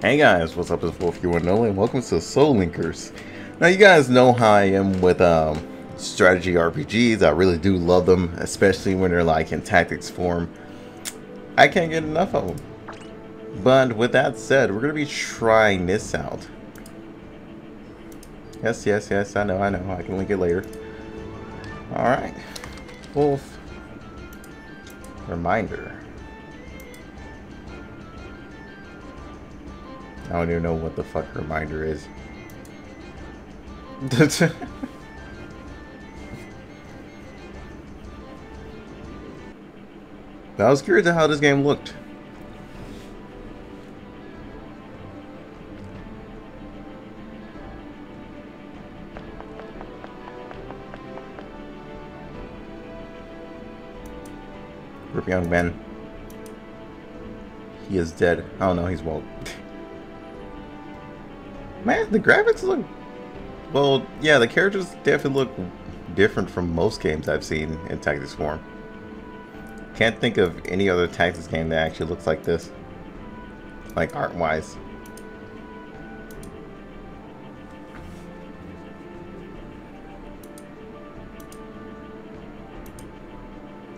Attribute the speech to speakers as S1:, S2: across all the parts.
S1: Hey guys, what's up? It's Volf you and welcome to Soul Linkers. Now you guys know how I am with um, strategy RPGs. I really do love them, especially when they're like in tactics form. I can't get enough of them. But with that said, we're going to be trying this out. Yes, yes, yes, I know, I know. I can link it later. Alright. Wolf. Reminder. I don't even know what the fuck reminder is. I was curious how this game looked. Rip young man. He is dead. I oh, no, he's woke. Man, the graphics look... Well, yeah, the characters definitely look different from most games I've seen in Tactics form. Can't think of any other Tactics game that actually looks like this. Like, art-wise.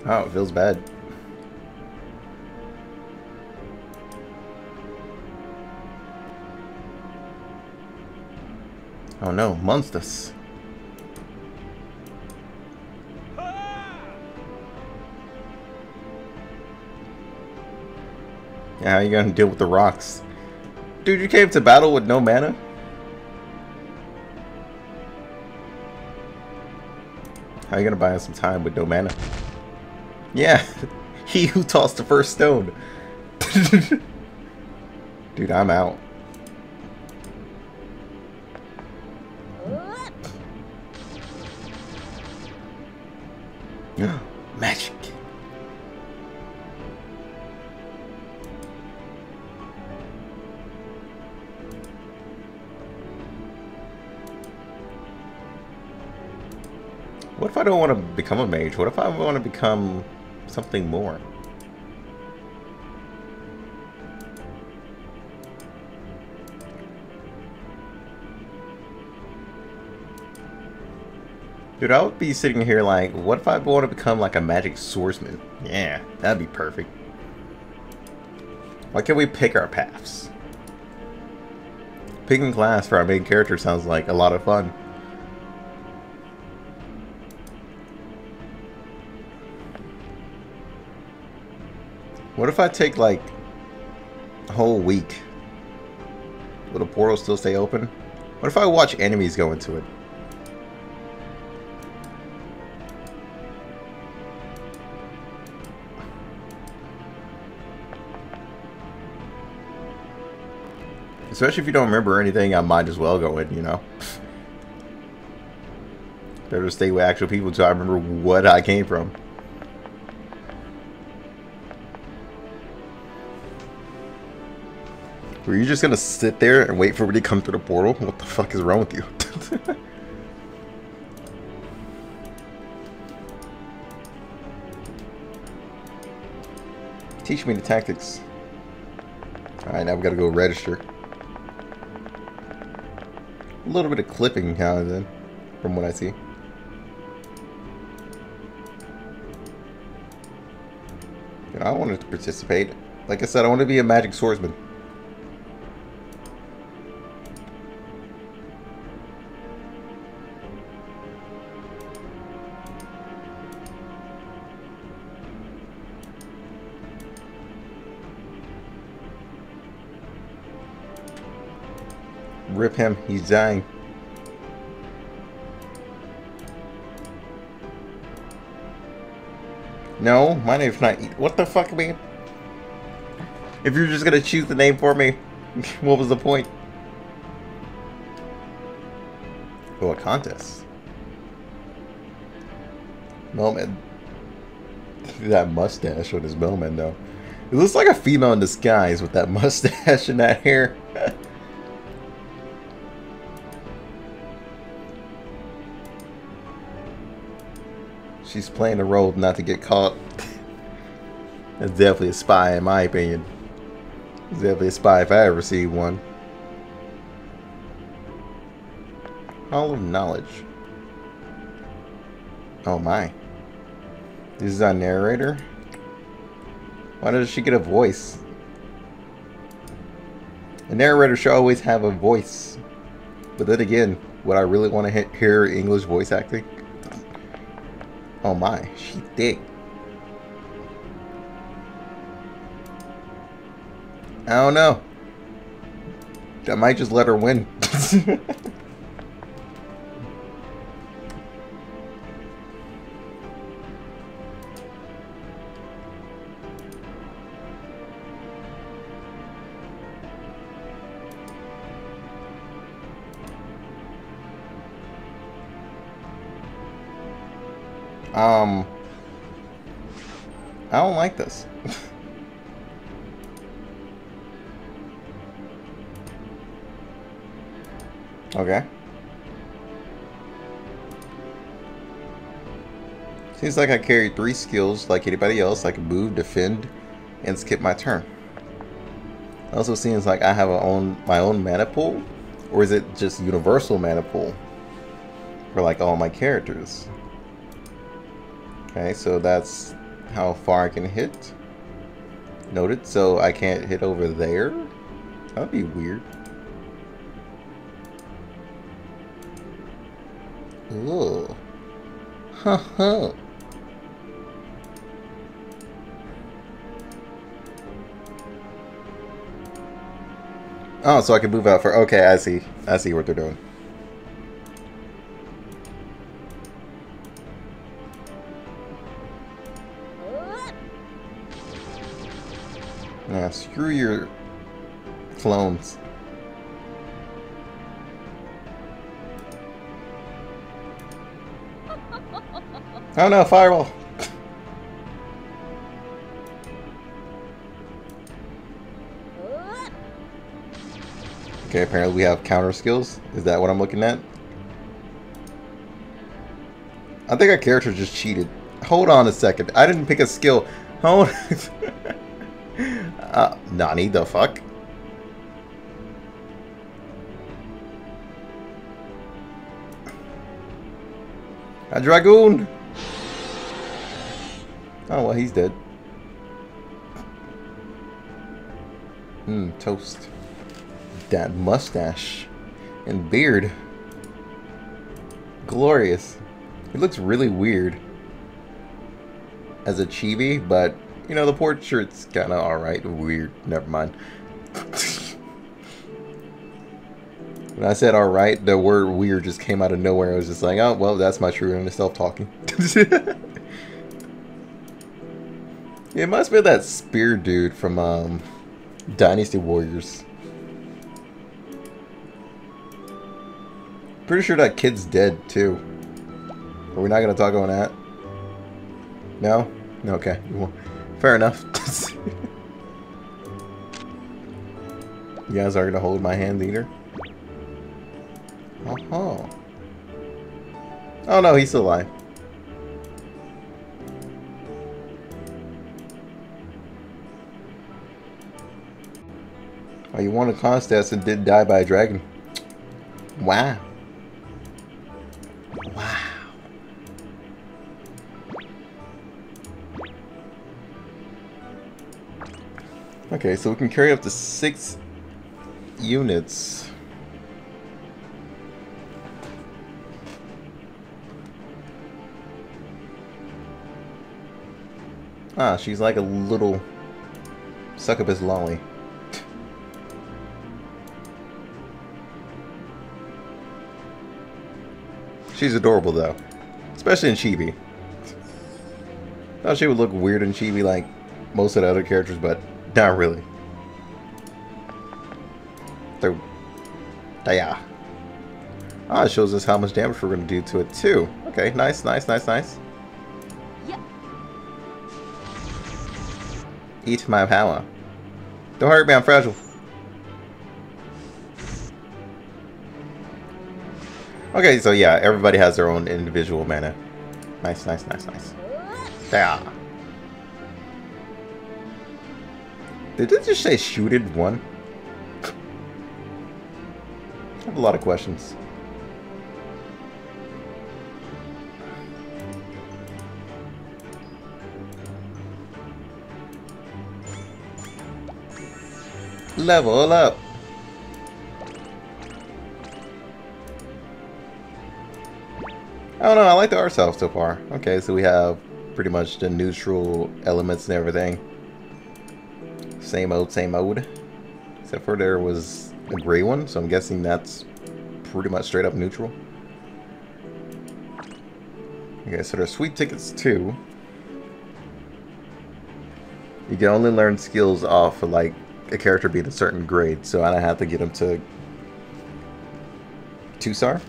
S1: Oh, it feels bad. Oh no, monsters. Yeah, how are you gonna deal with the rocks? Dude, you came to battle with no mana? How are you gonna buy us some time with no mana? Yeah, he who tossed the first stone. Dude, I'm out. Magic. What if I don't want to become a mage? What if I want to become something more? Dude, I would be sitting here like, what if I want to become like a magic swordsman? Yeah, that'd be perfect. Why can't we pick our paths? Picking class for our main character sounds like a lot of fun. What if I take like a whole week? Will the portal still stay open? What if I watch enemies go into it? Especially if you don't remember anything, I might as well go in, you know? Better to stay with actual people until I remember what I came from. Were you just gonna sit there and wait for me to come through the portal? What the fuck is wrong with you? Teach me the tactics. Alright, now we gotta go register. A little bit of clipping kind of then, from what I see. I wanted to participate. Like I said, I want to be a magic swordsman. Rip him. He's dying. No, my name's not... What the fuck, man? If you're just gonna choose the name for me, what was the point? Oh, a contest. Melman. that mustache on his Melman, though. It looks like a female in disguise with that mustache and that hair. She's playing the role not to get caught. That's definitely a spy in my opinion. He's definitely a spy if I ever see one. Hall of Knowledge. Oh my. This is our narrator? Why does she get a voice? A narrator should always have a voice. But then again, would I really want to hear English voice acting? Oh my, she thick. I don't know. I might just let her win. I don't like this. okay. Seems like I carry three skills like anybody else. I can move, defend, and skip my turn. Also seems like I have own my own mana pool. Or is it just universal mana pool? For like all my characters. Okay, so that's how far I can hit. Noted, so I can't hit over there? That'd be weird. Ugh. Huh huh. Oh, so I can move out for... Okay, I see. I see what they're doing. Screw your clones. Oh no, firewall! okay, apparently we have counter skills. Is that what I'm looking at? I think our character just cheated. Hold on a second. I didn't pick a skill. Hold Uh, Nani, the fuck? A dragoon! Oh, well, he's dead. Hmm, toast. That mustache and beard. Glorious. He looks really weird as a chibi, but you know, the portrait's kind of alright. Weird. Never mind. when I said alright, the word weird just came out of nowhere. I was just like, oh, well, that's my true inner self talking. it must be that spear dude from um, Dynasty Warriors. Pretty sure that kid's dead, too. Are we not going to talk on that? No? Okay. Fair enough. you guys are gonna hold my hand either? Oh, oh. Oh no, he's still alive. Oh, you won a contest and did die by a dragon. Wow. Okay, so we can carry up to six units. Ah, she's like a little succubus lolly. She's adorable though. Especially in Chibi. Thought she would look weird in Chibi like most of the other characters, but not really. So, yeah. Ah, it shows us how much damage we're going to do to it too. Okay, nice, nice, nice, nice. Yeah. Eat my power. Don't hurt me, I'm fragile. Okay, so yeah, everybody has their own individual mana. Nice, nice, nice, nice. Yeah. Did it just say shooted one? I have a lot of questions. Level up! I don't know, I like the art style so far. Okay, so we have pretty much the neutral elements and everything. Same old, same old. Except for there was a gray one, so I'm guessing that's pretty much straight up neutral. Okay, so there's sweet tickets too. You can only learn skills off of like a character being a certain grade, so I don't have to get him to two star.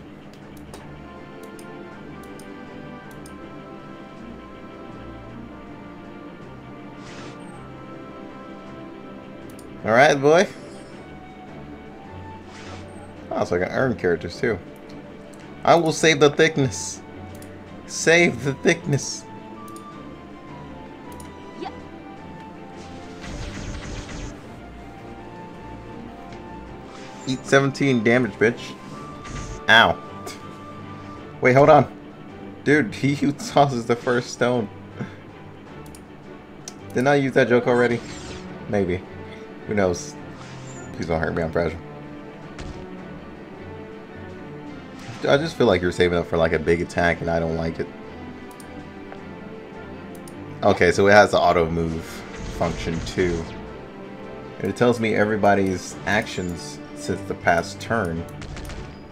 S1: Alright, boy. Oh, so I can earn characters too. I will save the thickness. Save the thickness. Yep. Eat 17 damage, bitch. Ow. Wait, hold on. Dude, he tosses the first stone. Didn't I use that joke already? Maybe. Who knows? Please don't hurt me, I'm fragile. I just feel like you're saving up for like a big attack and I don't like it. Okay, so it has the auto move function too. And it tells me everybody's actions since the past turn.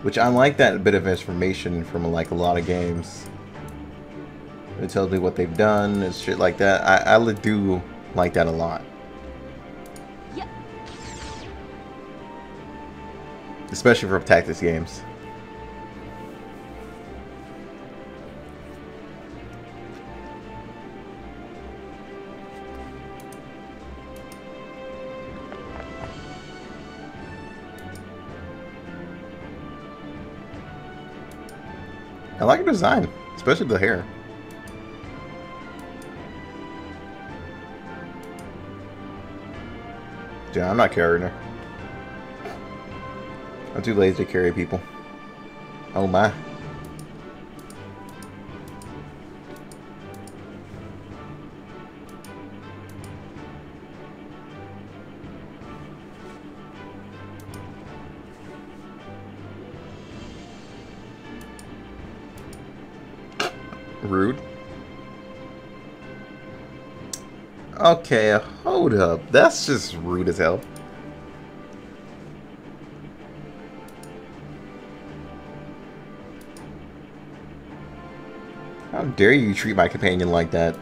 S1: Which I like that bit of information from like a lot of games. It tells me what they've done and shit like that. I, I do like that a lot. Especially for tactics games. I like the design, especially the hair. Yeah, I'm not carrying her. I'm too lazy to carry people. Oh my. Rude. Okay, hold up. That's just rude as hell. Dare you treat my companion like that?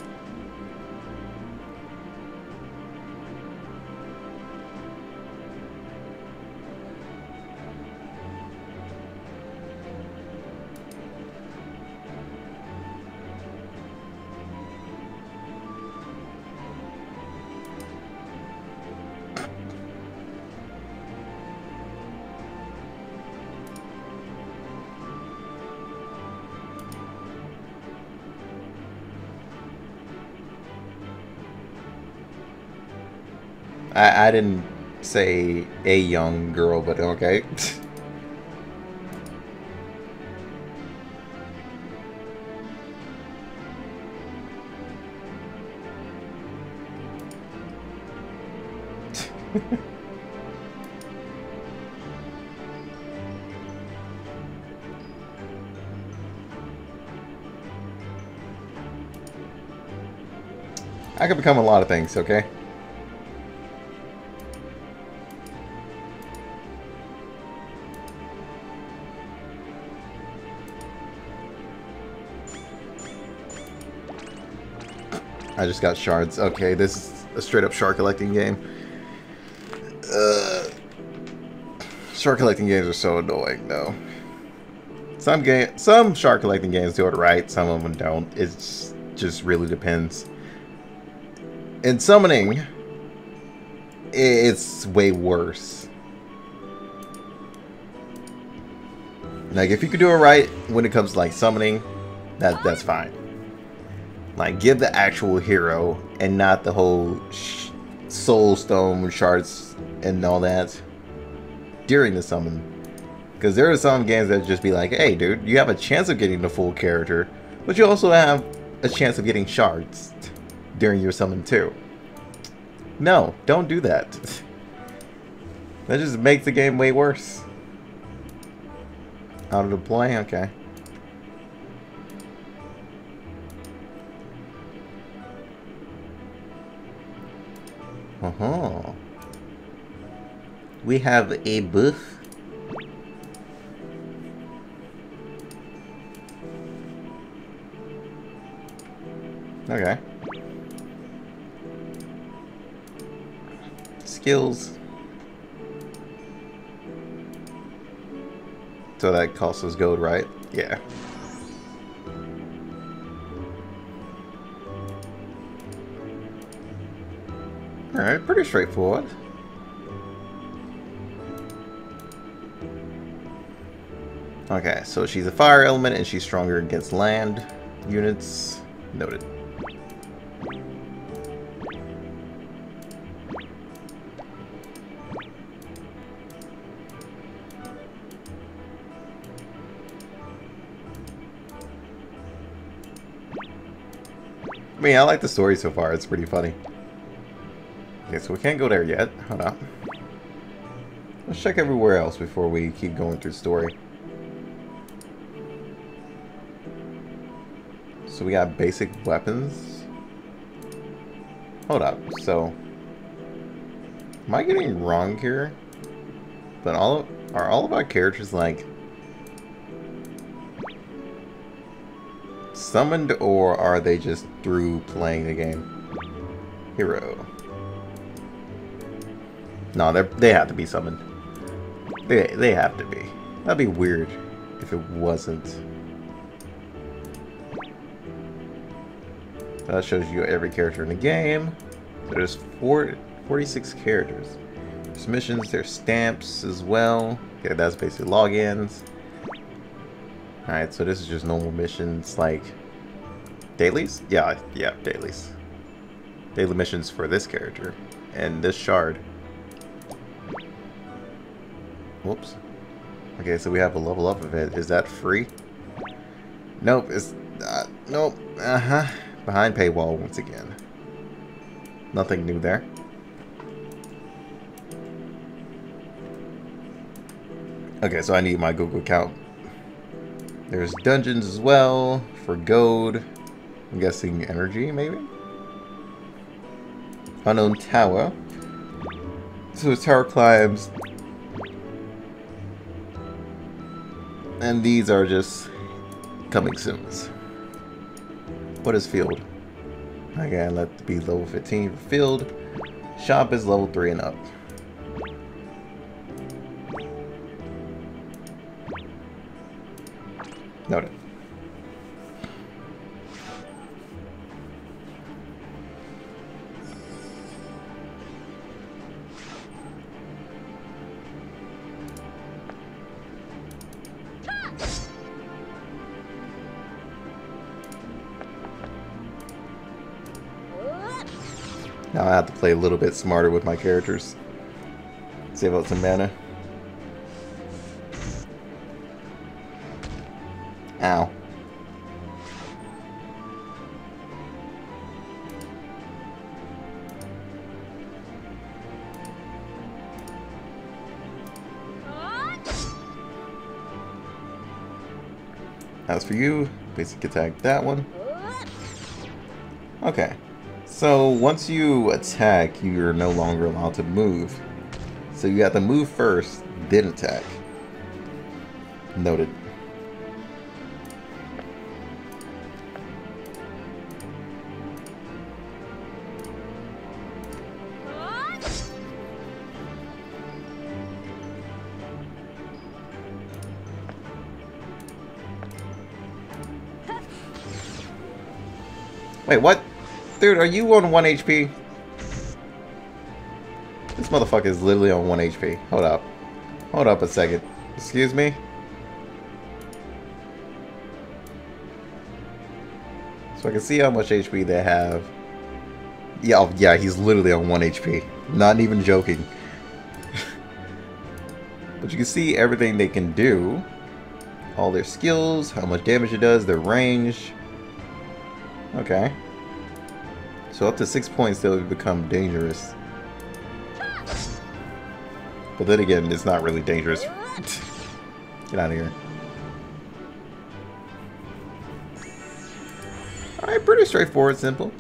S1: I, I didn't say a young girl, but okay. I could become a lot of things, okay? I just got shards. Okay, this is a straight up shard collecting game. Uh, shard collecting games are so annoying, though. Some game, some shard collecting games do it right, some of them don't. It just really depends. In summoning, it's way worse. Like, if you could do it right when it comes to, like, summoning, that that's fine. Like, give the actual hero and not the whole soul stone shards and all that during the summon. Because there are some games that just be like, hey dude, you have a chance of getting the full character, but you also have a chance of getting shards during your summon too. No, don't do that. that just makes the game way worse. Out of the play? Okay. Uh-huh. We have a booth. Okay. Skills. So that costs us gold, right? Yeah. Pretty straightforward. Okay, so she's a fire element and she's stronger against land units. Noted. I mean, I like the story so far. It's pretty funny. Okay, so we can't go there yet. Hold up. Let's check everywhere else before we keep going through story. So we got basic weapons. Hold up. So, am I getting wrong here? But all of, are all of our characters like summoned or are they just through playing the game? Hero. No, they they have to be summoned. They they have to be. That'd be weird if it wasn't. That shows you every character in the game. There's four, 46 characters. There's missions, there's stamps as well. Okay, that's basically logins. Alright, so this is just normal missions like dailies? Yeah, yeah, dailies. Daily missions for this character and this shard. Whoops. Okay, so we have a level up event. Is that free? Nope, it's... Uh, nope. Uh-huh. Behind paywall once again. Nothing new there. Okay, so I need my Google account. There's dungeons as well for gold. I'm guessing energy, maybe? Unknown tower. So tower climbs And these are just coming soon. What is field? Again, let be level 15 for field. Shop is level 3 and up. I have to play a little bit smarter with my characters. Save out some mana. Ow. As for you, basic attack that one. So once you attack, you're no longer allowed to move. So you have to move first, then attack. Noted. Wait, what? Dude, are you on 1 HP? This motherfucker is literally on 1 HP. Hold up. Hold up a second. Excuse me? So I can see how much HP they have. Yeah, oh, yeah, he's literally on 1 HP. Not even joking. but you can see everything they can do. All their skills, how much damage it does, their range. Okay. So up to 6 points they'll become dangerous. But then again, it's not really dangerous. Get out of here. Alright, pretty straightforward, simple.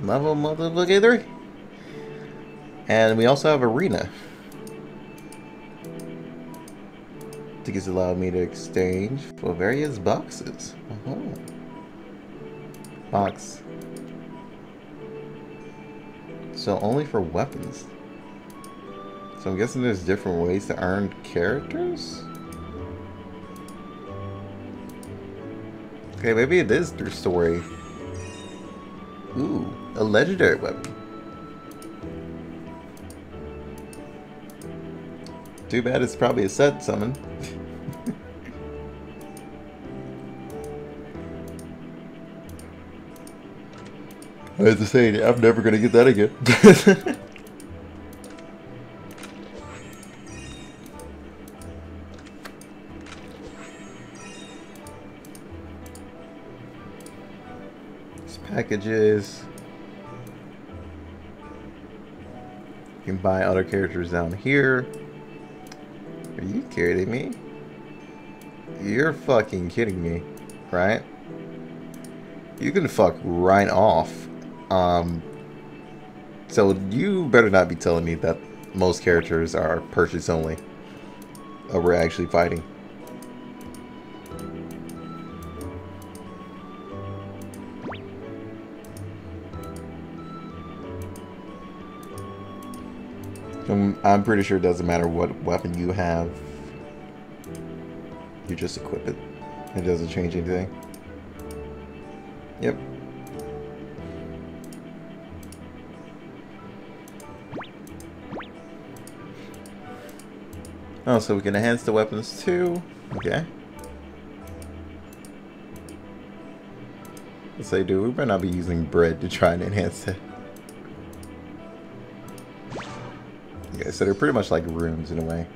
S1: Level motherfucker 3. And we also have Arena. Tickets allow me to exchange for various boxes. Uh -huh. Box. So only for weapons. So I'm guessing there's different ways to earn characters? Okay, maybe it is through story. Ooh, a legendary weapon. Too bad it's probably a set summon. I was to say, I'm never gonna get that again. These packages. You can buy other characters down here. Are you kidding me? You're fucking kidding me, right? You can fuck right off. Um, so you better not be telling me that most characters are purchase only. Or we're actually fighting. I'm pretty sure it doesn't matter what weapon you have. You just equip it. It doesn't change anything. Yep. Oh, so we can enhance the weapons too. Okay. Let's say, dude, we better not be using bread to try and enhance it. Okay, so they're pretty much like rooms in a way.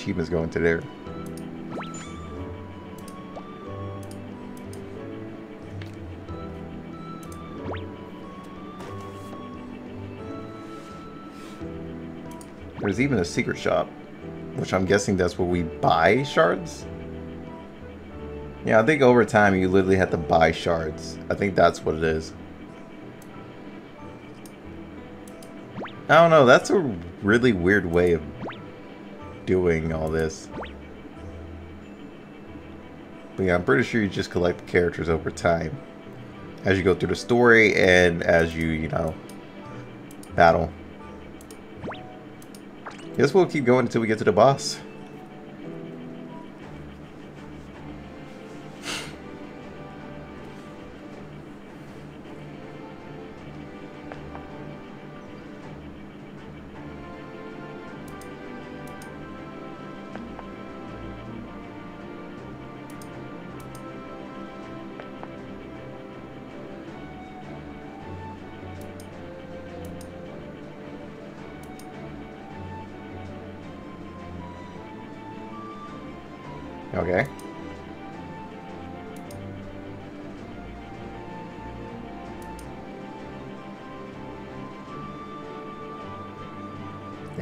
S1: Achievements going to there. There's even a secret shop, which I'm guessing that's where we buy shards. Yeah, I think over time you literally have to buy shards. I think that's what it is. I don't know, that's a really weird way of doing all this. But yeah, I'm pretty sure you just collect characters over time. As you go through the story and as you, you know, battle. Guess we'll keep going until we get to the boss.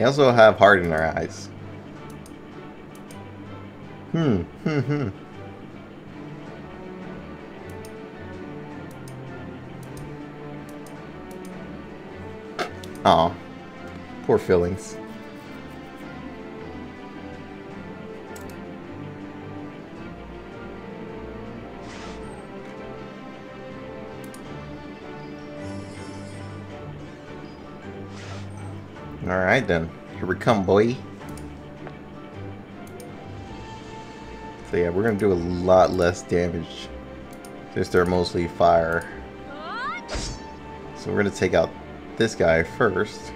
S1: Also have heart in their eyes. Hmm, hmm, hmm. Aw. Poor feelings. Alright then. Here we come, boy. So yeah, we're gonna do a lot less damage since they're mostly fire. So we're gonna take out this guy first.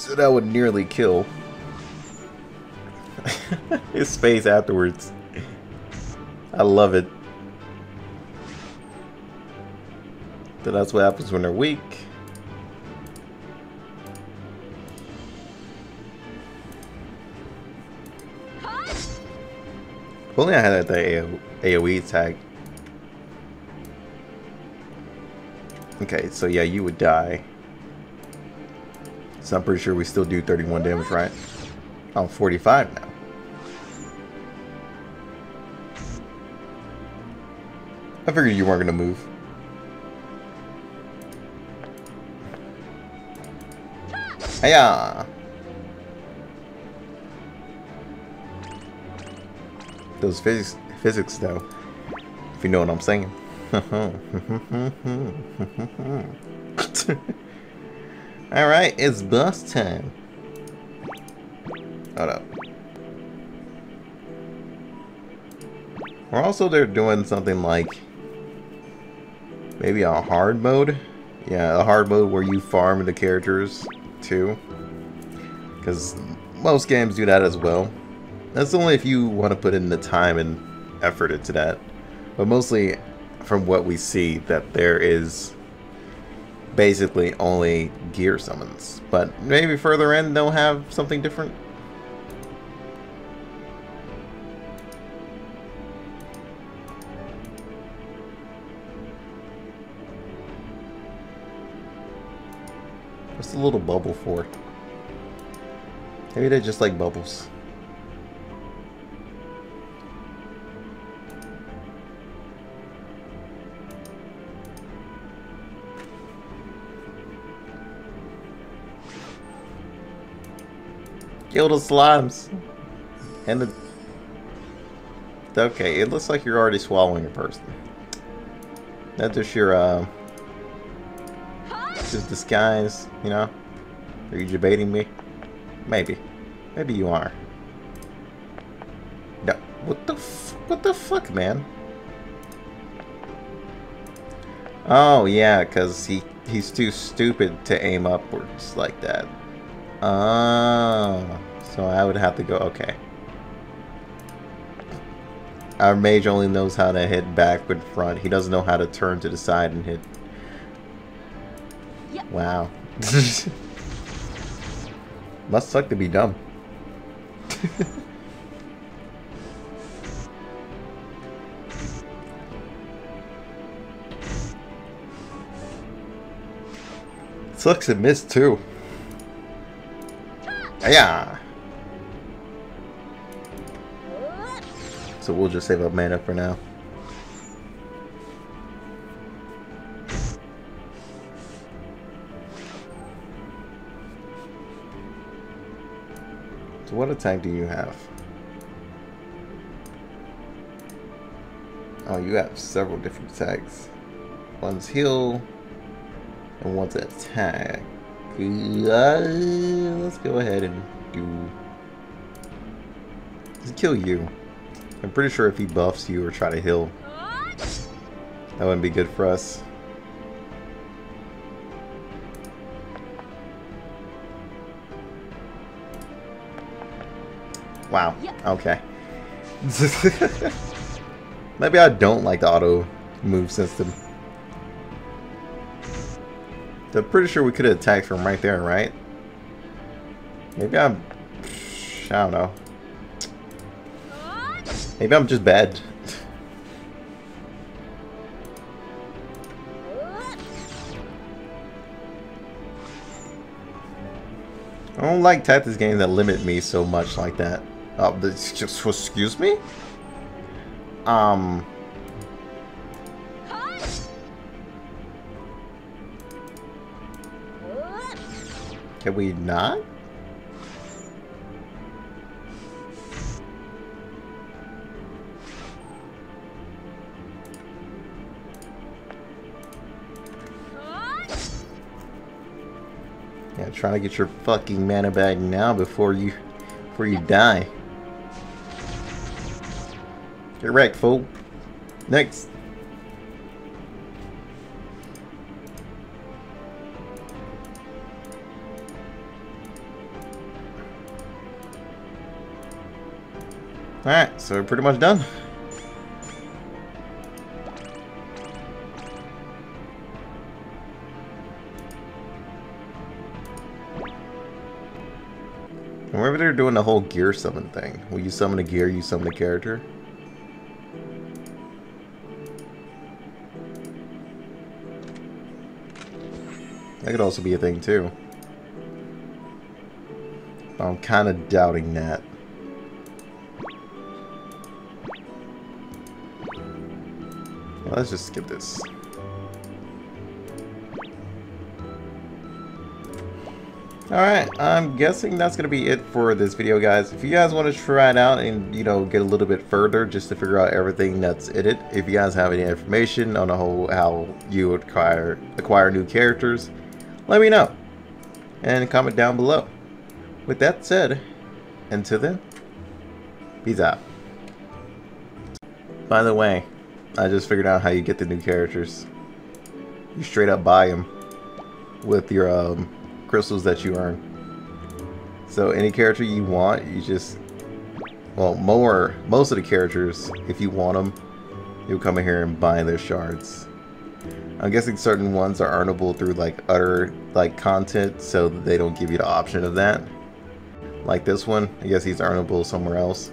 S1: So that would nearly kill. His face afterwards. I love it. So that's what happens when they're weak. If only I had that AoE tag. Okay, so yeah, you would die. So I'm pretty sure we still do 31 damage, right? I'm 45 now. I figured you weren't going to move. Hiya! Those physics, physics though, if you know what I'm saying. Alright, it's bus time. Hold up. Or also they're doing something like maybe a hard mode. Yeah, a hard mode where you farm the characters too. Because most games do that as well. That's only if you want to put in the time and effort into that. But mostly from what we see that there is basically only gear summons. But maybe further in they'll have something different. What's the little bubble for? Maybe they just like bubbles. Kill the slimes. And the... Okay, it looks like you're already swallowing a person. That's just your, uh... Just disguise, you know? Are you debating me? Maybe. Maybe you are. No. What the What the fuck, man? Oh, yeah, because he, he's too stupid to aim upwards like that. Oh, so I would have to go, okay. Our mage only knows how to hit backward front. He doesn't know how to turn to the side and hit. Yep. Wow. Must suck to be dumb. Sucks to miss too. Yeah. So we'll just save up mana for now. So what attack do you have? Oh, you have several different attacks. One's heal, and one's attack. Let's go ahead and do... Let's kill you. I'm pretty sure if he buffs you or try to heal, that wouldn't be good for us. Wow. Okay. Maybe I don't like the auto move system. I'm pretty sure we could have attacked from right there, right? Maybe I'm... I don't know. Maybe I'm just bad. I don't like tactics games that limit me so much like that. Oh, just excuse me? Um, Can we not? Yeah, trying to get your fucking mana bag now before you before you die. Get wrecked, fool. Next. Alright, so we're pretty much done. Whenever they're doing the whole gear summon thing, will you summon a gear, you summon a character? That could also be a thing too. I'm kind of doubting that. Let's just skip this. Alright, I'm guessing that's going to be it for this video, guys. If you guys want to try it out and, you know, get a little bit further just to figure out everything that's in it, if you guys have any information on the whole how you acquire, acquire new characters, let me know. And comment down below. With that said, until then, peace out. By the way, I just figured out how you get the new characters. You straight up buy them with your um, crystals that you earn. So any character you want, you just, well, more, most of the characters, if you want them, you'll come in here and buy their shards. I'm guessing certain ones are earnable through like other like content, so they don't give you the option of that. Like this one, I guess he's earnable somewhere else.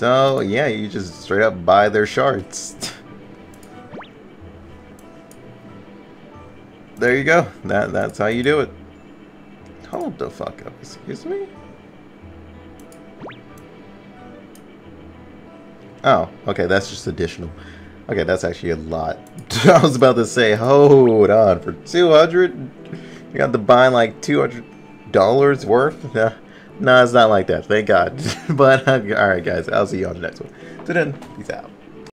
S1: So yeah, you just straight up buy their shards. there you go. That that's how you do it. Hold the fuck up. Excuse me? Oh, okay, that's just additional. Okay, that's actually a lot. I was about to say, hold on, for 200 You got to buy like $200 worth? No, it's not like that, thank God. but, alright guys, I'll see you on the next one. So then, peace out.